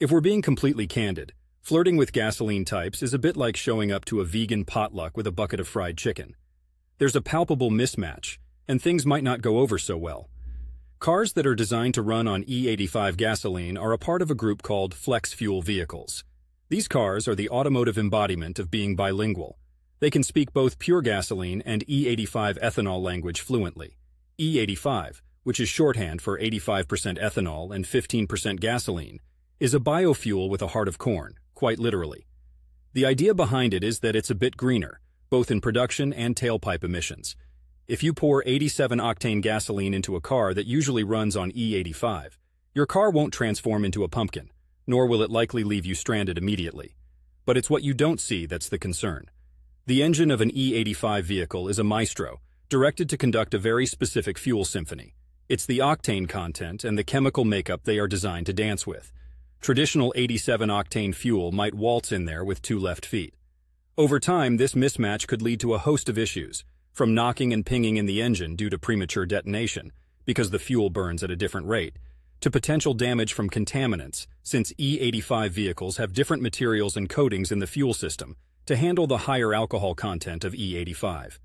If we're being completely candid, flirting with gasoline types is a bit like showing up to a vegan potluck with a bucket of fried chicken. There's a palpable mismatch, and things might not go over so well. Cars that are designed to run on E85 gasoline are a part of a group called flex fuel vehicles. These cars are the automotive embodiment of being bilingual. They can speak both pure gasoline and E85 ethanol language fluently. E85, which is shorthand for 85% ethanol and 15% gasoline, is a biofuel with a heart of corn, quite literally. The idea behind it is that it's a bit greener, both in production and tailpipe emissions. If you pour 87-octane gasoline into a car that usually runs on E85, your car won't transform into a pumpkin, nor will it likely leave you stranded immediately. But it's what you don't see that's the concern. The engine of an E85 vehicle is a maestro, directed to conduct a very specific fuel symphony. It's the octane content and the chemical makeup they are designed to dance with. Traditional 87-octane fuel might waltz in there with two left feet. Over time, this mismatch could lead to a host of issues, from knocking and pinging in the engine due to premature detonation, because the fuel burns at a different rate, to potential damage from contaminants, since E85 vehicles have different materials and coatings in the fuel system to handle the higher alcohol content of E85.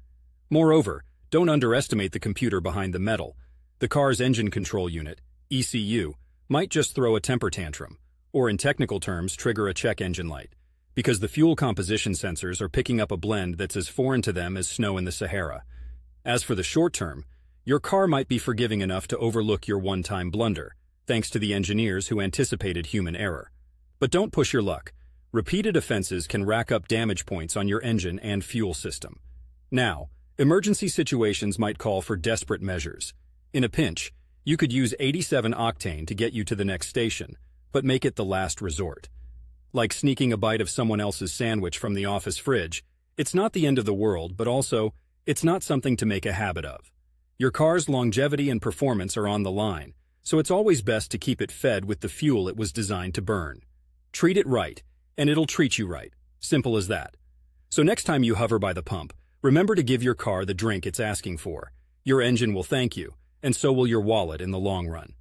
Moreover, don't underestimate the computer behind the metal. The car's engine control unit, ECU, might just throw a temper tantrum, or in technical terms, trigger a check engine light because the fuel composition sensors are picking up a blend that's as foreign to them as snow in the Sahara. As for the short term, your car might be forgiving enough to overlook your one-time blunder, thanks to the engineers who anticipated human error. But don't push your luck. Repeated offenses can rack up damage points on your engine and fuel system. Now, emergency situations might call for desperate measures. In a pinch, you could use 87 octane to get you to the next station, but make it the last resort. Like sneaking a bite of someone else's sandwich from the office fridge, it's not the end of the world, but also, it's not something to make a habit of. Your car's longevity and performance are on the line, so it's always best to keep it fed with the fuel it was designed to burn. Treat it right, and it'll treat you right. Simple as that. So next time you hover by the pump, remember to give your car the drink it's asking for. Your engine will thank you, and so will your wallet in the long run.